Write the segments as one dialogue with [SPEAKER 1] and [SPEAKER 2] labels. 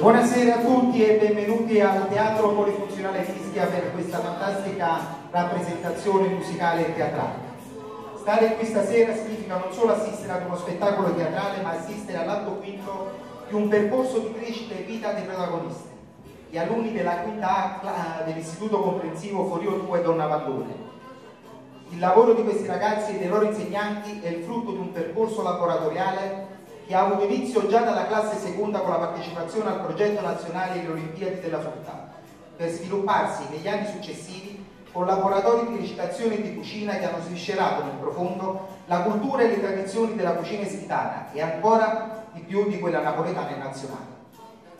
[SPEAKER 1] Buonasera a tutti e benvenuti al Teatro Polifunzionale Fischia per questa fantastica rappresentazione musicale e teatrale. Stare qui stasera significa non solo assistere ad uno spettacolo teatrale, ma assistere all'atto quinto di un percorso di crescita e vita dei protagonisti, gli alunni della quinta A dell'Istituto Comprensivo Forio 2 Donna Vallone. Il lavoro di questi ragazzi e dei loro insegnanti è il frutto di un percorso laboratoriale che ha avuto inizio già dalla classe seconda con la partecipazione al progetto nazionale delle Olimpiadi della frutta, per svilupparsi negli anni successivi con laboratori di recitazione e di cucina che hanno sviscerato nel profondo la cultura e le tradizioni della cucina ischitana e ancora di più di quella napoletana e nazionale.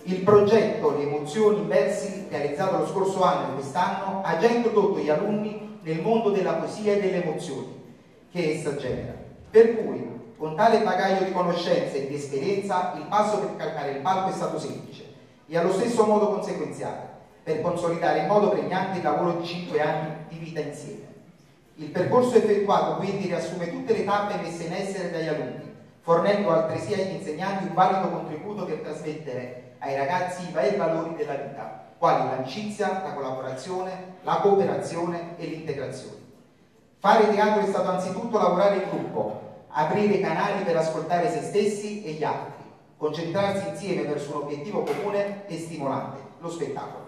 [SPEAKER 1] Il progetto Le emozioni in versi, realizzato lo scorso anno e quest'anno, ha già introdotto gli alunni nel mondo della poesia e delle emozioni che essa genera. Per cui con tale bagaglio di conoscenze e di esperienza, il passo per calcare il palco è stato semplice e allo stesso modo conseguenziale, per consolidare in modo pregnante il lavoro di cinque anni di vita insieme. Il percorso effettuato quindi riassume tutte le tappe messe in essere dagli alunni, fornendo altresì agli insegnanti un valido contributo per trasmettere ai ragazzi i veri valori della vita, quali l'amicizia, la collaborazione, la cooperazione e l'integrazione. Fare teatro è stato anzitutto lavorare in gruppo, aprire canali per ascoltare se stessi e gli altri, concentrarsi insieme verso un obiettivo comune e stimolante, lo spettacolo.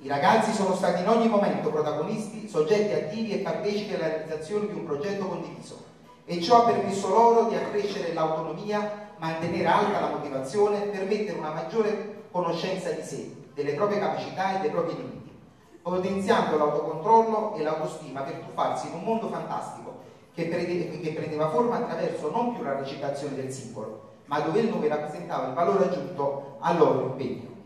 [SPEAKER 1] I ragazzi sono stati in ogni momento protagonisti, soggetti attivi e partecipi alla realizzazione di un progetto condiviso e ciò ha permesso loro di accrescere l'autonomia, mantenere alta la motivazione, permettere una maggiore conoscenza di sé, delle proprie capacità e dei propri limiti, potenziando l'autocontrollo e l'autostima per tuffarsi in un mondo fantastico che, prendeva forma attraverso non più la recitazione del singolo, ma dove il nome rappresentava il valore aggiunto al loro impegno.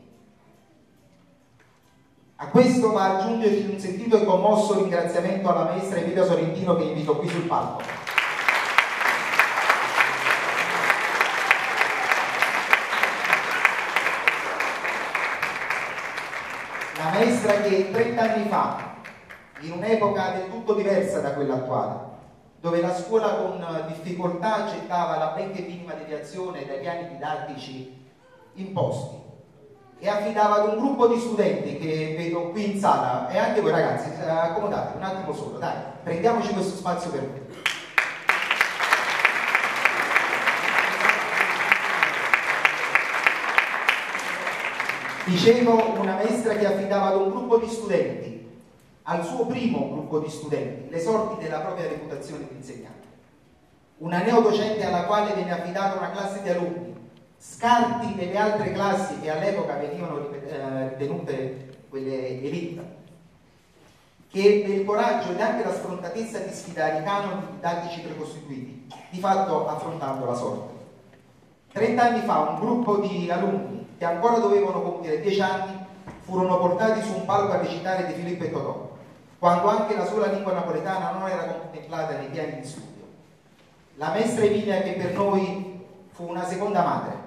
[SPEAKER 1] A questo va aggiungersi un sentito e commosso ringraziamento alla maestra Emilia Sorrentino che invito qui sul palco. La maestra che 30 anni fa, in un'epoca del tutto diversa da quella attuale, dove la scuola con difficoltà accettava la benché minima deviazione dai piani didattici imposti e affidava ad un gruppo di studenti che vedo qui in sala e anche voi ragazzi, accomodate un attimo solo, dai, prendiamoci questo spazio per voi. Dicevo una maestra che affidava ad un gruppo di studenti al suo primo gruppo di studenti le sorti della propria reputazione di insegnante. Una neodocente alla quale viene affidata una classe di alunni, scarti delle altre classi che all'epoca venivano eh, ritenute quelle elite, che ebbe il coraggio e anche la sfrontatezza di sfidare i canoni didattici precostituiti, di fatto affrontando la sorte. Trent'anni fa un gruppo di alunni che ancora dovevano compiere dieci anni furono portati su un palco a recitare di Filippo e Totò quando anche la sola lingua napoletana non era contemplata nei piani di studio. La maestra Emilia, che per noi fu una seconda madre,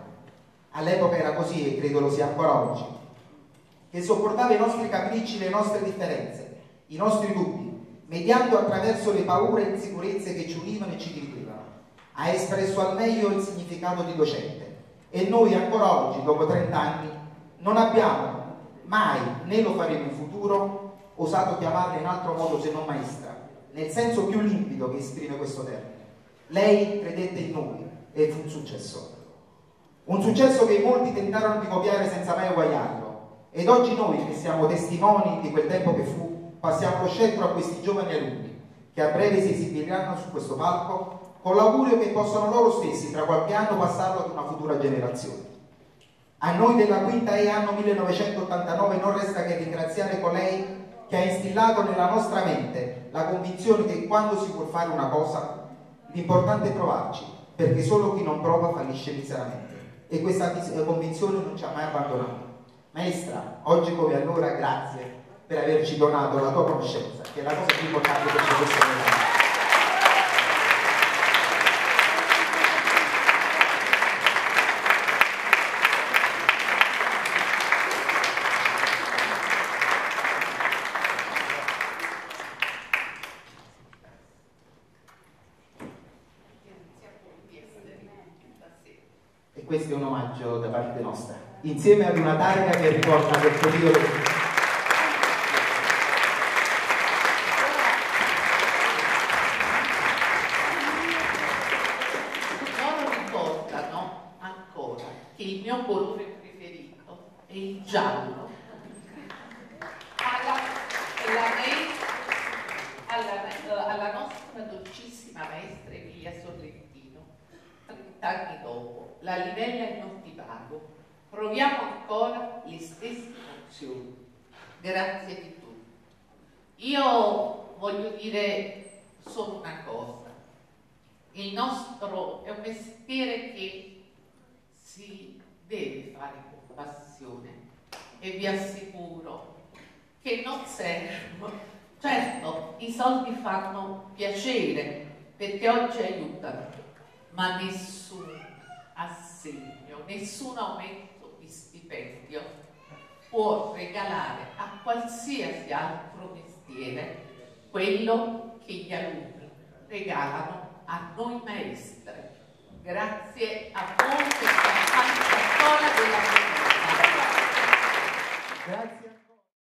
[SPEAKER 1] all'epoca era così e credo lo sia ancora oggi, che sopportava i nostri capricci, le nostre differenze, i nostri dubbi, mediando attraverso le paure e insicurezze che ci univano e ci dividevano, ha espresso al meglio il significato di docente. E noi ancora oggi, dopo 30 anni, non abbiamo mai, né lo faremo in futuro, osato chiamarla in altro modo se non maestra, nel senso più limpido che esprime questo termine. Lei credette in noi e fu un successo. Un successo che molti tentarono di copiare senza mai uguagliarlo. Ed oggi noi, che siamo testimoni di quel tempo che fu, passiamo lo scettro a questi giovani alunni, che a breve si esibiranno su questo palco, con l'augurio che possano loro stessi tra qualche anno passarlo ad una futura generazione. A noi della quinta E anno 1989 non resta che ringraziare colei che ha instillato nella nostra mente la convinzione che quando si vuole fare una cosa l'importante è provarci, perché solo chi non prova fallisce miseramente. E questa convinzione non ci ha mai abbandonato. Maestra, oggi come allora grazie per averci donato la tua conoscenza, che è la cosa più importante che ci possa dare. Questo è un omaggio da parte nostra, insieme ad una targa che riporta quel periodo
[SPEAKER 2] che il mio colore preferito è il giallo. Alla, alla, alla nostra dolcissima maestra Emilia Sorrentino, 30 anni dopo, la livella in Nottivago, proviamo ancora le stesse emozioni. Grazie di tutto. Io voglio dire solo una cosa. Il nostro è un mestiere che si deve fare con passione e vi assicuro che non servono. Certo, i soldi fanno piacere perché oggi aiutano, ma nessun assegno, nessun aumento di stipendio può regalare a qualsiasi altro mestiere quello che gli alunni regalano a noi maestri. Grazie a voi per questa scuola della.
[SPEAKER 1] Grazie.